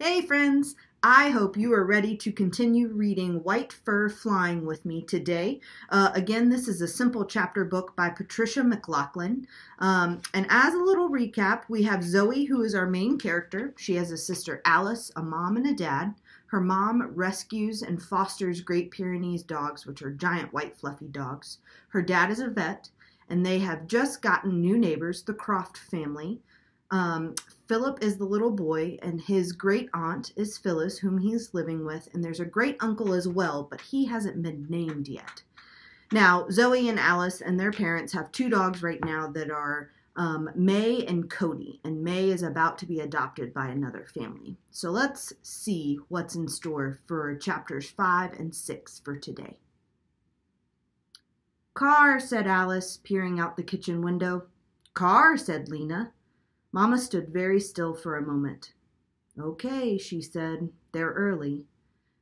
Hey, friends! I hope you are ready to continue reading White Fur Flying with me today. Uh, again, this is a simple chapter book by Patricia MacLachlan. Um, and as a little recap, we have Zoe, who is our main character. She has a sister, Alice, a mom, and a dad. Her mom rescues and fosters Great Pyrenees dogs, which are giant white fluffy dogs. Her dad is a vet, and they have just gotten new neighbors, the Croft family. Um, Phillip is the little boy, and his great aunt is Phyllis, whom he's living with, and there's a great uncle as well, but he hasn't been named yet. Now, Zoe and Alice and their parents have two dogs right now that are um, May and Cody, and May is about to be adopted by another family. So let's see what's in store for chapters 5 and 6 for today. Car, said Alice, peering out the kitchen window. Car, said Lena. Mamma stood very still for a moment. Okay, she said. They're early.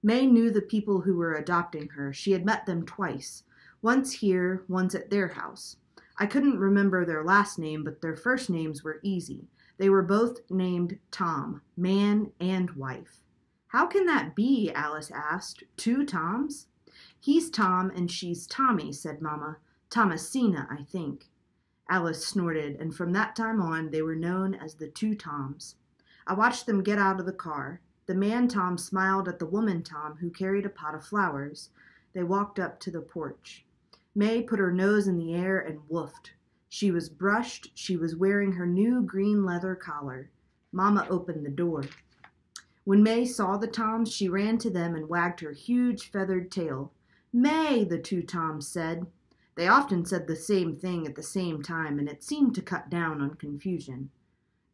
May knew the people who were adopting her. She had met them twice, once here, once at their house. I couldn't remember their last name, but their first names were easy. They were both named Tom, man and wife. How can that be? Alice asked. Two Toms? He's Tom and she's Tommy, said Mamma. Thomasina, I think. Alice snorted, and from that time on they were known as the two Toms. I watched them get out of the car. The man Tom smiled at the woman Tom, who carried a pot of flowers. They walked up to the porch. May put her nose in the air and woofed. She was brushed. She was wearing her new green leather collar. Mamma opened the door. When May saw the Toms, she ran to them and wagged her huge feathered tail. May, the two Toms said. They often said the same thing at the same time, and it seemed to cut down on confusion.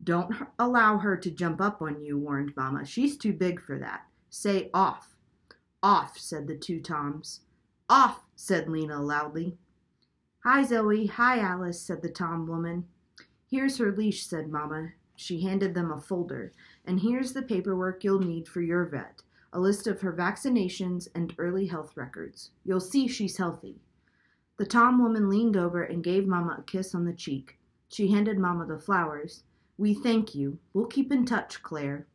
Don't allow her to jump up on you, warned Mamma. She's too big for that. Say off. Off, said the two Toms. Off, said Lena loudly. Hi, Zoe. Hi, Alice, said the Tom woman. Here's her leash, said Mamma. She handed them a folder. And here's the paperwork you'll need for your vet a list of her vaccinations and early health records. You'll see she's healthy. The Tom woman leaned over and gave Mamma a kiss on the cheek. She handed Mamma the flowers. We thank you. We'll keep in touch, Claire.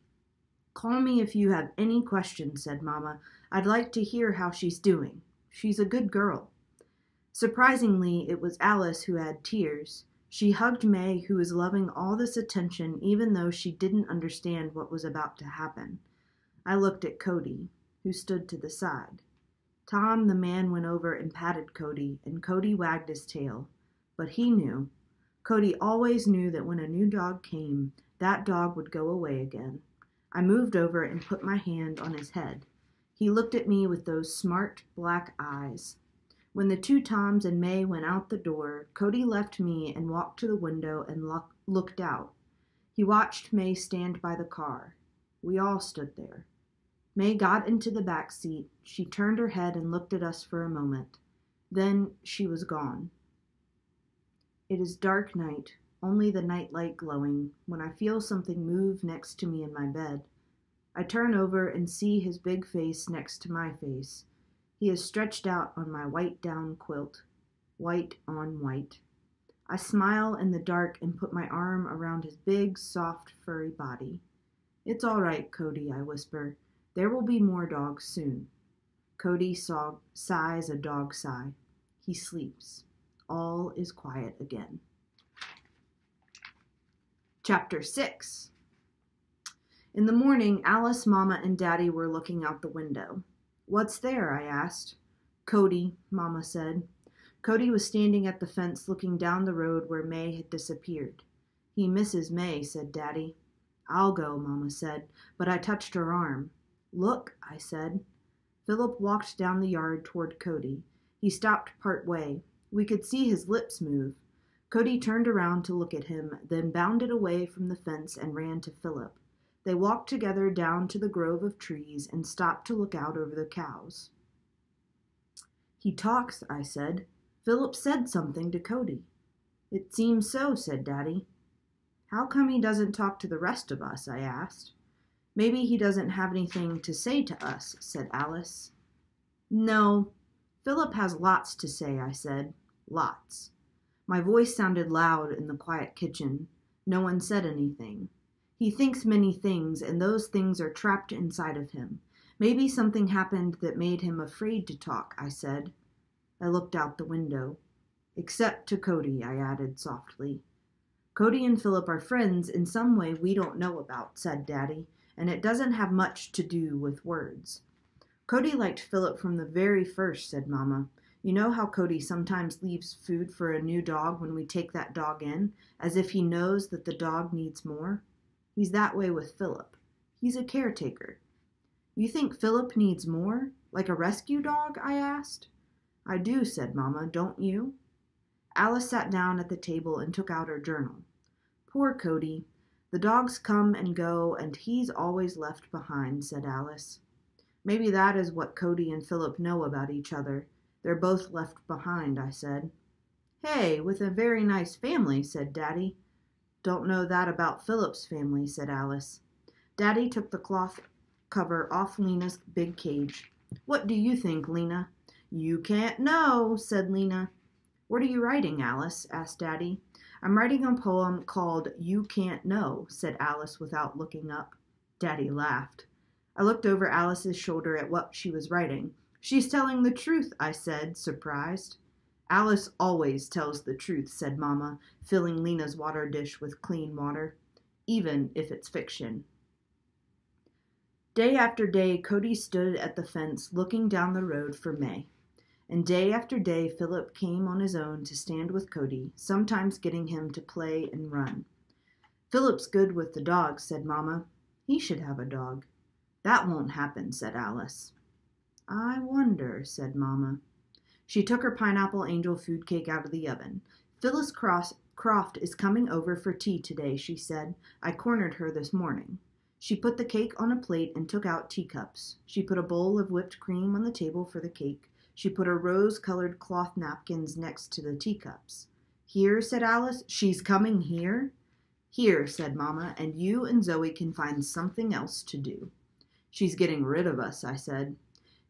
Call me if you have any questions, said Mamma. I'd like to hear how she's doing. She's a good girl. Surprisingly, it was Alice who had tears. She hugged May, who was loving all this attention even though she didn't understand what was about to happen. I looked at Cody, who stood to the side. Tom the man went over and patted Cody, and Cody wagged his tail. But he knew. Cody always knew that when a new dog came, that dog would go away again. I moved over and put my hand on his head. He looked at me with those smart black eyes. When the two Toms and May went out the door, Cody left me and walked to the window and lo- looked out. He watched May stand by the car. We all stood there. May got into the back seat. She turned her head and looked at us for a moment. Then she was gone. It is dark night, only the night light glowing, when I feel something move next to me in my bed. I turn over and see his big face next to my face. He is stretched out on my white down quilt, white on white. I smile in the dark and put my arm around his big, soft, furry body. It's all right, Cody, I whisper. There will be more dogs soon. Cody saw, sighs a dog sigh. He sleeps. All is quiet again. Chapter 6 In the morning, Alice, Mamma, and Daddy were looking out the window. What's there? I asked. Cody, Mamma said. Cody was standing at the fence looking down the road where May had disappeared. He misses May, said Daddy. I'll go, Mamma said, but I touched her arm. Look, I said. Phillip walked down the yard toward Cody. He stopped part way. We could see his lips move. Cody turned around to look at him, then bounded away from the fence and ran to Phillip. They walked together down to the grove of trees and stopped to look out over the cows. He talks, I said. Phillip said something to Cody. It seems so, said Daddy. How come he doesn't talk to the rest of us? I asked. Maybe he doesn't have anything to say to us, said Alice. No, Phillip has lots to say, I said. Lots. My voice sounded loud in the quiet kitchen. No one said anything. He thinks many things, and those things are trapped inside of him. Maybe something happened that made him afraid to talk, I said. I looked out the window. Except to Cody, I added softly. Cody and Phillip are friends in some way we don't know about, said Daddy, and it doesn't have much to do with words. Cody liked Phillip from the very first, said Mamma. You know how Cody sometimes leaves food for a new dog when we take that dog in, as if he knows that the dog needs more? He's that way with Phillip. He's a caretaker. You think Phillip needs more? Like a rescue dog? I asked. I do, said Mamma, don't you? Alice sat down at the table and took out her journal. Poor Cody. The dogs come and go, and he's always left behind, said Alice. Maybe that is what Cody and Phillip know about each other. They're both left behind, I said. Hey, with a very nice family, said Daddy. Don't know that about Phillip's family, said Alice. Daddy took the cloth cover off Lena's big cage. What do you think, Lena? You can't know, said Lena. What are you writing, Alice? asked Daddy. I'm writing a poem called You Can't Know, said Alice without looking up. Daddy laughed. I looked over Alice's shoulder at what she was writing. She's telling the truth, I said, surprised. Alice always tells the truth, said Mamma, filling Lena's water dish with clean water, even if it's fiction. Day after day, Cody stood at the fence looking down the road for May. And day after day, Phillip came on his own to stand with Cody, sometimes getting him to play and run. Phillip's good with the dogs, said Mamma. He should have a dog. That won't happen, said Alice. I wonder, said Mamma. She took her pineapple angel food cake out of the oven. Phyllis Cross, Croft is coming over for tea today, she said. I cornered her this morning. She put the cake on a plate and took out teacups. She put a bowl of whipped cream on the table for the cake. She put her rose colored cloth napkins next to the teacups. Here, said Alice, she's coming here? Here, said Mamma, and you and Zoe can find something else to do. She's getting rid of us, I said.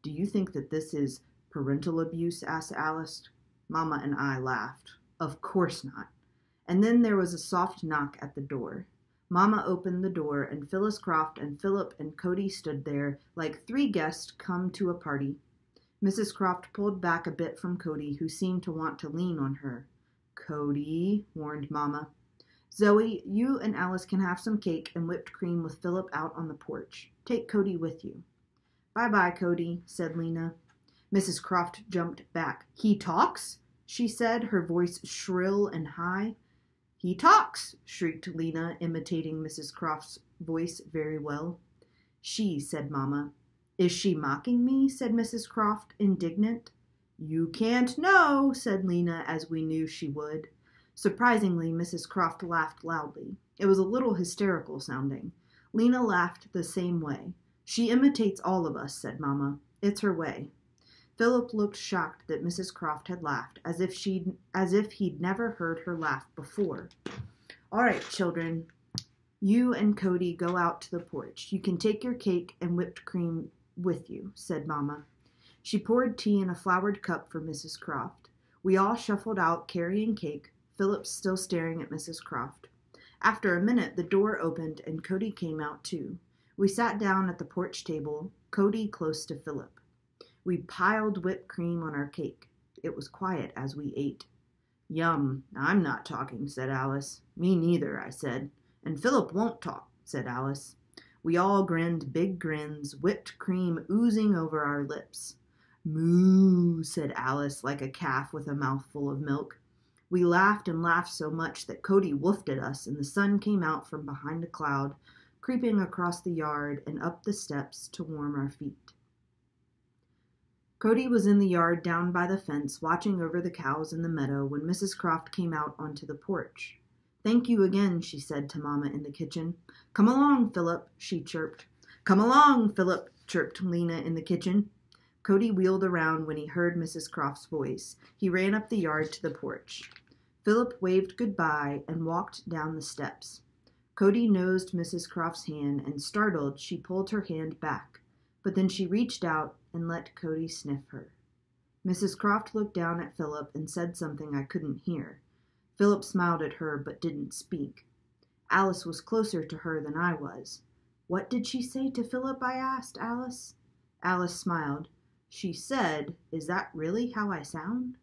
Do you think that this is Parental abuse? asked Alice. Mamma and I laughed. Of course not. And then there was a soft knock at the door. Mamma opened the door, and Phyllis Croft and Phillip and Cody stood there like three guests come to a party. Mrs. Croft pulled back a bit from Cody, who seemed to want to lean on her. Cody, warned Mamma. Zoe, you and Alice can have some cake and whipped cream with Phillip out on the porch. Take Cody with you. Bye bye, Cody, said Lena. Mrs. Croft jumped back. He talks? she said, her voice shrill and high. He talks, shrieked Lena, imitating Mrs. Croft's voice very well. She, said Mamma. Is she mocking me? said Mrs. Croft, indignant. You can't know, said Lena, as we knew she would. Surprisingly, Mrs. Croft laughed loudly. It was a little hysterical sounding. Lena laughed the same way. She imitates all of us, said Mamma. It's her way. Phillip looked shocked that Mrs. Croft had laughed, as if she'd as if he'd never heard her laugh before. All right, children, you and Cody go out to the porch. You can take your cake and whipped cream with you, said Mamma. She poured tea in a flowered cup for Mrs. Croft. We all shuffled out carrying cake, Phillip still staring at Mrs. Croft. After a minute, the door opened and Cody came out too. We sat down at the porch table, Cody close to Phillip. We piled whipped cream on our cake. It was quiet as we ate. Yum, I'm not talking, said Alice. Me neither, I said. And Philip won't talk, said Alice. We all grinned big grins, whipped cream oozing over our lips. Moo, said Alice, like a calf with a mouthful of milk. We laughed and laughed so much that Cody woofed at us, and the sun came out from behind a cloud, creeping across the yard and up the steps to warm our feet. Cody was in the yard down by the fence, watching over the cows in the meadow when Mrs. Croft came out onto the porch. Thank you again, she said to Mamma in the kitchen. Come along, Phillip, she chirped. Come along, Phillip, chirped Lena in the kitchen. Cody wheeled around when he heard Mrs. Croft's voice. He ran up the yard to the porch. Phillip waved goodbye and walked down the steps. Cody nosed Mrs. Croft's hand, and startled, she pulled her hand back. But then she reached out and let Cody sniff her. Mrs. Croft looked down at Phillip and said something I couldn't hear. Phillip smiled at her but didn't speak. Alice was closer to her than I was. What did she say to Phillip? I asked Alice. Alice smiled. She said, Is that really how I sound?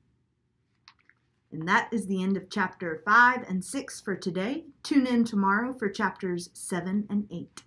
And that is the end of chapter 5 and 6 for today. Tune in tomorrow for chapters 7 and 8.